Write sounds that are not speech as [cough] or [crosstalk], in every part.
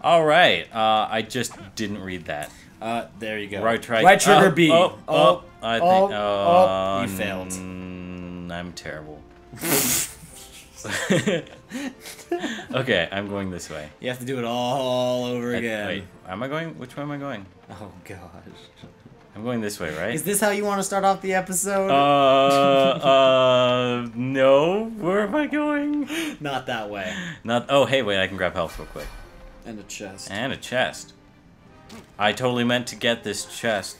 All right. Uh, I just didn't read that. Uh, there you go. Right, try. Right trigger oh, B. Oh, oh, I think. oh, Oh, oh, you failed. mm, I'm terrible. [laughs] okay, I'm going this way. You have to do it all over I- again. Wait, am I going? Which way am I going? Oh gosh. I'm going this way, right? Is this how you want to start off the episode? uh, uh, no. Where am I going? Not that way. Not. Oh, hey, wait. I can grab health real quick. And a chest. And a chest. I totally meant to get this chest.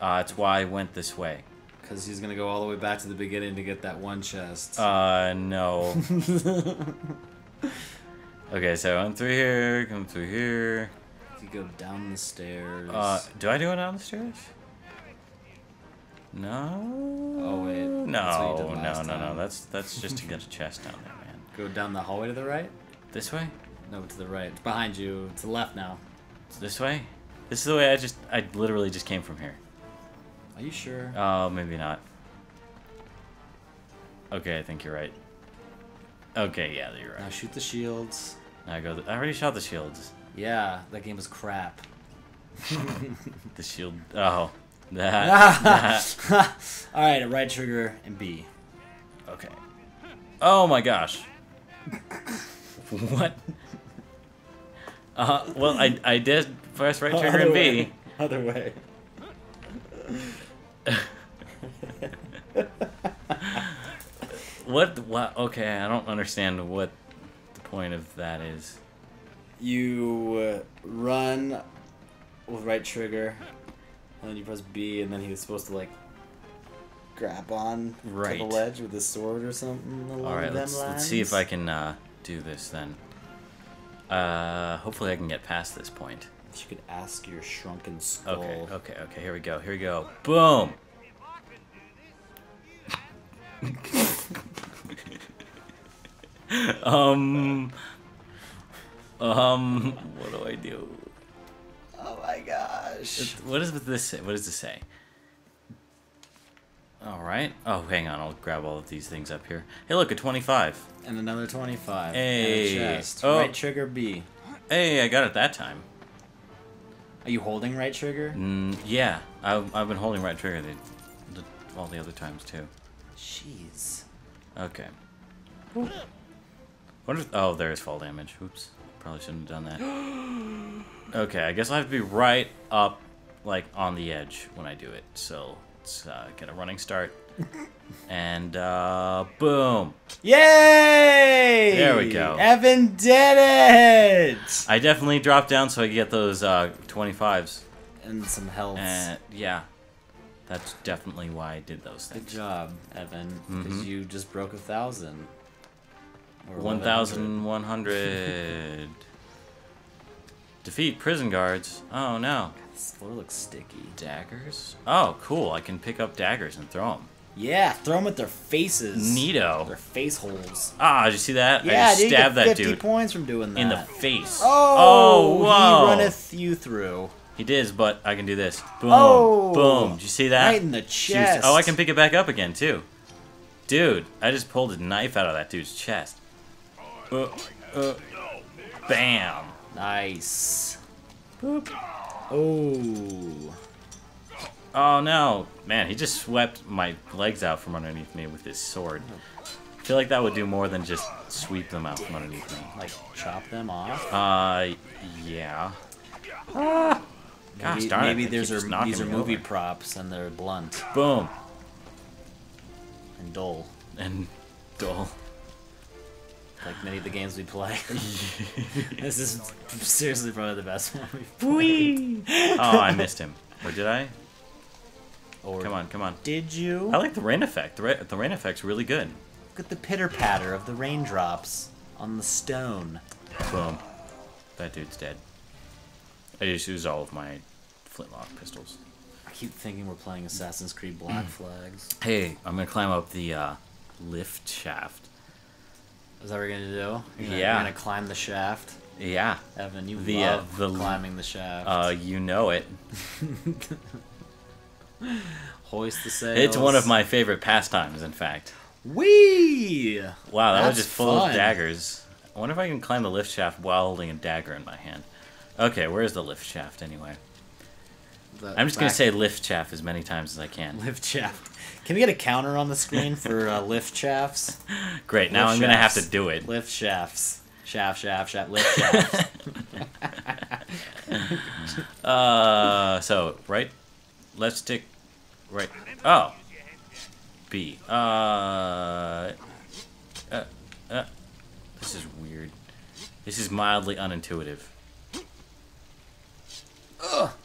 Uh, that's why I went this way. Because he's gonna go all the way back to the beginning to get that one chest. Uh, no. [laughs] okay, so I'm through here, come through here. if you go down the stairs. Uh, do I do it down the stairs? No. Oh, wait. No, That's what you did no, no, no. That's that's just to get [laughs] a chest down there, man. go down the hallway to the right. This way? No, to the right. It's behind you. To the left now. This way? This is the way I just I literally just came from here. Are you sure? Oh, maybe not. Okay, I think you're right. Okay, yeah, you're right. Now shoot the shields. I go. I already shot the shields. Yeah, that game was crap. [laughs] The shield. Oh, that. that. [laughs] all right, a right trigger and B. Okay. Oh my gosh. [laughs] what? Uh, well, I I did press right trigger and B. Other way. [laughs] What? What? Okay, I don't understand what the point of that is. You uh, run with right trigger, and then you press B, and then he was supposed to like grab on to the ledge with his sword or something. Along All right, let's let's see if. I can uh, do this then. Uh, hopefully I can get past this point. You could ask your shrunken skull. Okay, okay, okay. Here we go. Here we go. Boom. [laughs] um. Um. What do I do? Oh my gosh. What does this say? What does this say? All right. Oh, hang on. I'll grab all of these things up here. Hey, look, a 25. And another 25. Hey. And a chest. Oh. Right trigger B. Hey, I got it that time. Are you holding right trigger? Mm, yeah, I've, I've been holding right trigger the, the, all the other times too. Jeez. Okay. What if, oh, there's fall damage. Oops. Probably shouldn't have done that. [gasps] okay, I guess I have to be right up, like, on the edge when I do it. So, uh, get a running start. [laughs] and, uh, boom. Yay! There we go. Evan did it! I definitely dropped down so I could get those uh, 25s. And some health. And, yeah. That's definitely why I did those Good job, Evan. Because Mhm. you just broke a thousand. Or 1,100. [laughs] Defeat prison guards. Oh no. This floor looks sticky. Daggers? Oh, cool. I can pick up daggers and throw them. Yeah, throw them at their faces. Their face holes. Ah, did you see that? Yeah, I just dude, you stabbed get that 50 dude points from doing that. in the face. Oh, oh whoa. he runneth you through. He did, but I can do this. Boom. Oh. Boom. Did you see that? Right in the chest. was- oh, I can pick it back up again, too. Dude, I just pulled a knife out of that dude's chest. Uh, uh, bam. Nice. Boop. Oh. Oh no, man, he just swept my legs out from underneath me with his sword. I feel like that would do more than just sweep them out from underneath me. Like, chop them off? Uh, yeah. Ah, gosh maybe darn it, maybe there's are, these are movie over. props and they're blunt Boom. and dull. And dull. Like many of the games we play. [laughs] [laughs] this is seriously probably the best one we've played. oh, I missed him. Or did I? Or Come on, come on. Did you? I like the rain effect. The, ra the rain effect's really good. Look at the pitter patter of the raindrops on the stone. Boom. That dude's dead. I just used all of my flintlock pistols. I keep thinking we're playing Assassin's Creed Black [clears throat] Flags. Hey, I'm gonna climb up the uh, lift shaft. Is that what we're gonna do? You're gonna, Yeah. You're gonna climb the shaft? Yeah, Evan, you The, uh, love the- climbing the shaft. uh, you know it. [laughs] Hoist the sails. It's one of my favorite pastimes, in fact. Wee! Wow, that was just full fun. of daggers. I wonder if I can climb the lift shaft while holding a dagger in my hand. Okay, where's the lift shaft anyway? I'm just gonna say lift shaft as many times as I can. [laughs] lift shaft. Can we get a counter on the screen for uh, [laughs] lift shafts? Great. Now Lift I'm gonna have to do it. Lift shafts. Shaft, shaft, shaft, lift [laughs] shafts. Uh, so right, left stick, right. Oh, B. Uh, uh, uh. This is weird. This is mildly unintuitive.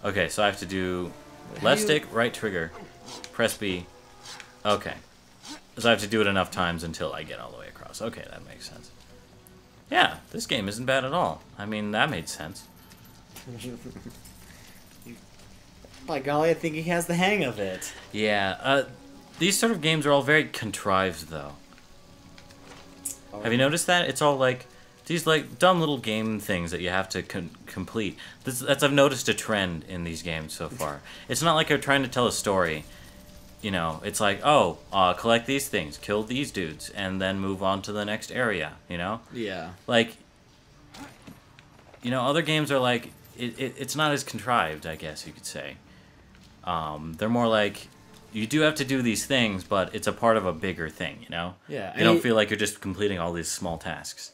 Okay, so I have to do left stick, right trigger, press B. Okay. So I have to do it enough times until I get all the way across. Okay, that makes sense. Yeah, this game isn't bad at all. I mean, that made sense. [laughs] By golly, I think he has the hang of it. Yeah, uh, these sort of games are all very contrived, though. Have you noticed that? It's all like these like dumb little game things that you have to con- complete. This, that's I've noticed a trend in these games so far. It's not like they're trying to tell a story. You know, it's like, oh, uh, collect these things, kill these dudes, and then move on to the next area. You know, Yeah. like, you know, other games are like, it, it, it's not as contrived, I guess you could say. Um, they're more like, you do have to do these things, but it's a part of a bigger thing, you know? Yeah, You don't feel like you're just completing all these small tasks.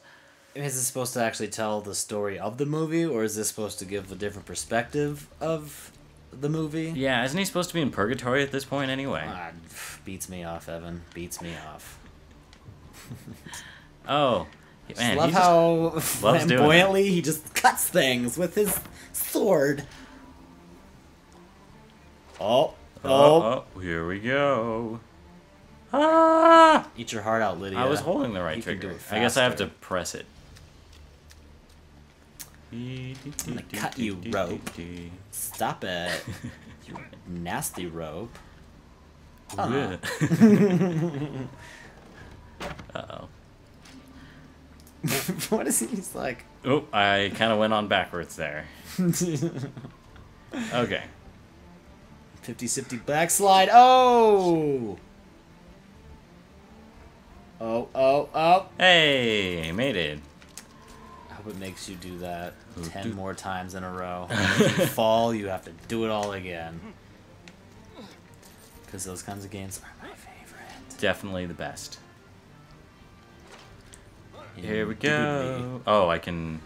Is this supposed to actually tell the story of the movie, or is this supposed to give a different perspective of the movie? Yeah, isn't he supposed to be in purgatory at this point anyway? Ah, beats me off, Evan. Beats me off. [laughs] oh, Just man, love he just- how [laughs] flamboyantly he just cuts things with his sword. Oh, oh, oh, oh, here we go. Ah! eat your heart out, Lydia. I was holding the right You trigger. I guess I have to press it. I'm gonna cut you, [laughs] rope. Stop it, [laughs] you nasty rope. [laughs] Uh oh. what is he? He's like. Oh, I kind of went on backwards there. Okay. 50 50 backslide. Oh! Oh, oh, oh. Hey, made it. I hope it makes you do that Ooh, 10 do- more times in a row. [laughs] If you fall, you have to do it all again. Because those kinds of games are my favorite. Definitely the best. Here we Indubitably. go. Oh, I can.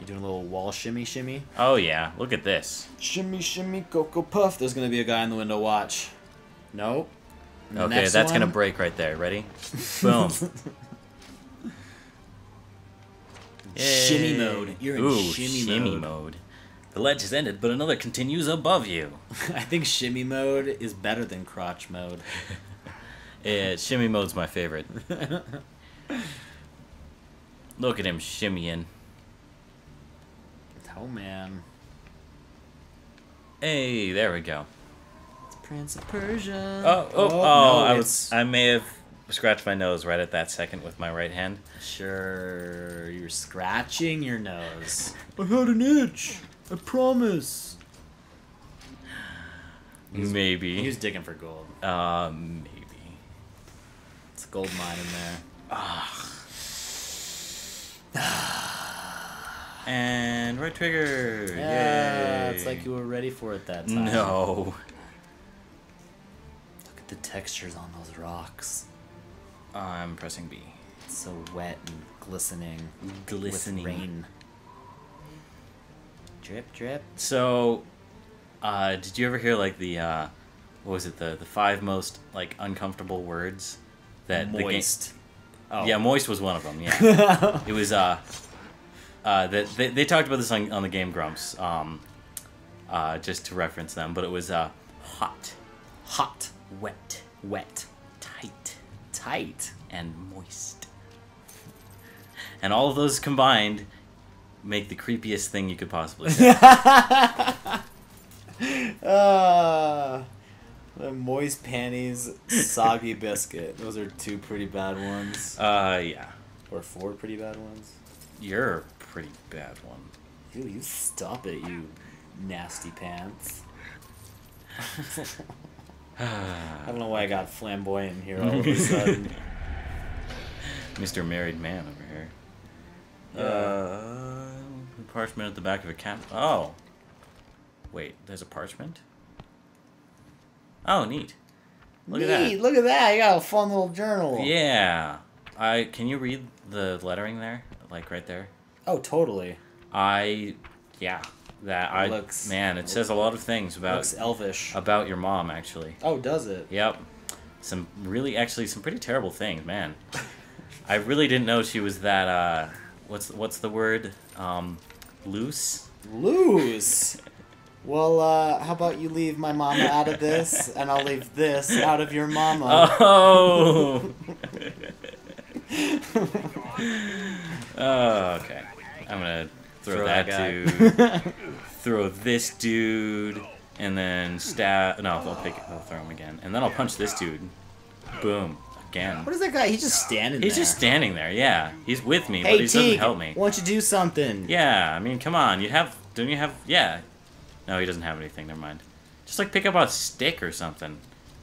You doing a little wall shimmy shimmy? Oh yeah, look at this. Shimmy shimmy Cocoa Puff. There's going to be a guy in the window. Watch. Nope. The Okay, next that's gonna break right there. Ready? [laughs] Boom. [laughs] Shimmy mode. You're in Ooh, shimmy mode. mode. The ledge has ended, but another continues above you. [laughs] I think shimmy mode is better than crotch mode. [laughs] Yeah, shimmy mode's my favorite. [laughs] Look at him shimmying. Oh man. Hey, there we go. It's Prince of Persia. Oh, oh, oh! oh no, I was, I may have scratched my nose right at that second with my right hand. Sure, you're scratching your nose. I had an itch. I promise. maybe. He was digging for gold. Uh, maybe. It's a gold mine in there. And right trigger. Yeah, Yay. it's like you were ready for it that time. No. Look at the textures on those rocks. I'm pressing B. It's so wet and glistening. Glistening. With rain. Drip, drip. So, uh, did you ever hear like the, uh, what was it, the the five most like uncomfortable words that the game- Moist. Oh. Yeah, moist was one of them. Yeah, [laughs] it was. Uh, uh, that they, they talked about this on, on the Game Grumps. Um, uh, just to reference them, but it was uh, hot, Hot. wet, Wet. Tight, and moist. And all of those combined make the creepiest thing you could possibly say. [laughs] Ah, the moist panties, soggy biscuit. Those are two pretty bad ones, uh, yeah, or four pretty bad ones. you're a pretty bad one. Ew, you stop it, you nasty pants. [laughs] [sighs] I don't know why I got flamboyant here all of a [laughs] sudden. Mr. Married Man over here. Uh, parchment at the back of a cap. Oh. Wait, there's a parchment? Oh, neat. Look Neat, at that. Look at that. You got a fun little journal. Yeah. I can you read the lettering there? Like right there? Oh, totally. I yeah. That I Looks- man, it says a lot of things about Looks elvish. about your mom actually. Oh, does it? Yep. Some really actually some pretty terrible things, man. [laughs] I really didn't know she was that uh what's what's the word? Um loose? Lose. [laughs] Well, uh, how about you leave my mama out of this, [laughs] and I'll leave this out of your mama. Oh. oh, okay. I'm gonna throw, Throw that, that guy. Dude. throw this dude, and then stab. No, I'll pick. I'll throw him again, and then I'll punch this dude. Boom. Again. What is that guy? He's just standing He's there. just standing there. Yeah, he's with me, but Hey, he doesn't Teague, help me. why don't you do something? Yeah, I mean, come on. You have. Don't you have? Yeah. No, he doesn't have anything. Never mind. Just like pick up a stick or something.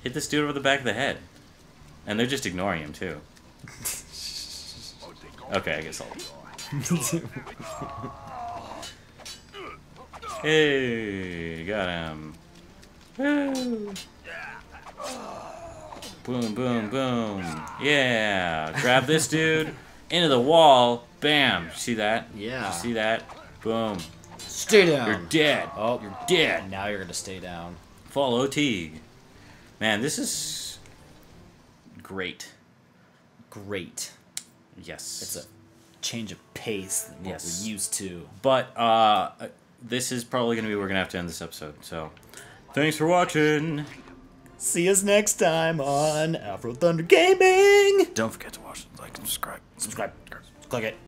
Hit this dude over the back of the head. And they're just ignoring him too. [laughs] Okay, I guess I'll. [laughs] [laughs] Hey, got him. Woo. Boom, boom, boom. Yeah. Grab this dude. Into the wall. Bam. See that? Yeah. See that? Boom. Stay down. You're dead. Oh. You're dead. Now you're gonna stay down. Follow Teague. Man, this is great. Great. Yes. It's a change of pace than what Yes. we're used to. But uh, this is probably gonna be where we're gonna have to end this episode. So, thanks for watching. See us next time on Afro Thunder Gaming. Don't forget to watch, like, and subscribe. Subscribe. Click it.